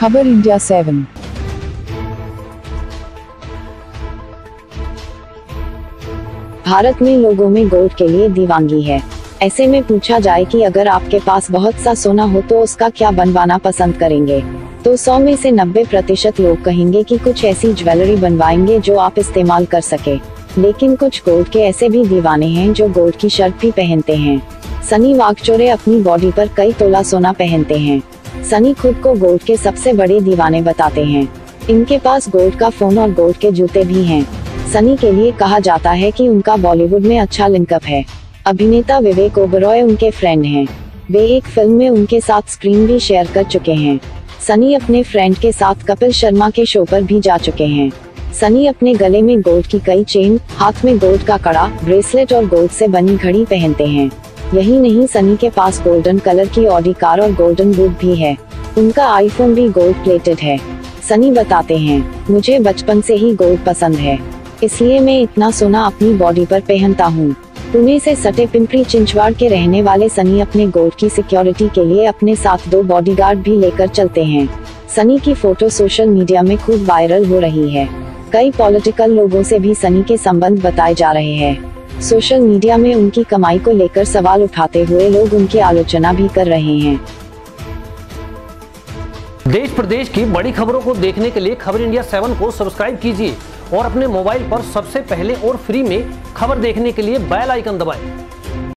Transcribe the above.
खबर India seven. Bharat में लोगों में गोल्ड के लिए दीवानगी है। ऐसे में पूछा जाए कि अगर आपके पास बहुत सा सोना हो तो उसका क्या बनवाना पसंद करेंगे? तो 100 में से 90 प्रतिशत लोग कहेंगे कि कुछ ऐसी ज्वेलरी बनवाएँगे जो आप इस्तेमाल कर सके। लेकिन कुछ गोल्ड के ऐसे भी दीवाने हैं जो गोल्ड की शर्ट भी पहनते हैं। सनी वागचोरे अपनी बॉडी पर कई तोला सोना पहनते हैं। सनी खुद को गोल्ड के सबसे बड़े दीवाने बताते हैं। इनके पास गोल्ड का फ़ोन और गोल्ड के जूते भी हैं। सनी के लिए कहा जाता है कि उनका बॉलीवुड में अच्छा लिंकअप है। अभिनेता विवेक ओबरॉय उनके फ्रेंड हैं। वे एक फ़िल्म में उनके साथ स्क्रीन भी शेयर कर चुके हैं। सनी अपने फ्रेंड के साथ कपिल शर्मा के शो पर भी जा चुके हैं। सनी अपने गले में गोल्ड की कई चेन हाथ में गोल्ड का कड़ा ब्रेसलेट और गोल्ड से बनी घड़ी पहनते हैं। यही नहीं सनी के पास गोल्डन कलर की ऑडी कार और गोल्डन बुक भी है। उनका आईफोन भी गोल्ड प्लेटेड है। सनी बताते हैं, मुझे बचपन से ही गोल्ड पसंद है। इसलिए मैं इतना सोना अपनी बॉडी पर पहनता हूँ। पुणे से सटे पिंपरी चिंचवाड़ के रहने वाले सनी अपने गोल्ड की सिक्योरिटी के लिए अपने साथ दो बॉडीगार्ड भी लेकर चलते हैं। सनी की फ़ोटो सोशल मीडिया में खूब वायरल हो रही है। कई पॉलिटिकल लोगों से भी सनी के संबंध बताए जा रहे हैं। सोशल मीडिया में उनकी कमाई को लेकर सवाल उठाते हुए लोग उनकी आलोचना भी कर रहे हैं देश प्रदेश की बड़ी खबरों को देखने के लिए खबर इंडिया सेवन को सब्सक्राइब कीजिए और अपने मोबाइल पर सबसे पहले और फ्री में खबर देखने के लिए बेल आइकन दबाएँ।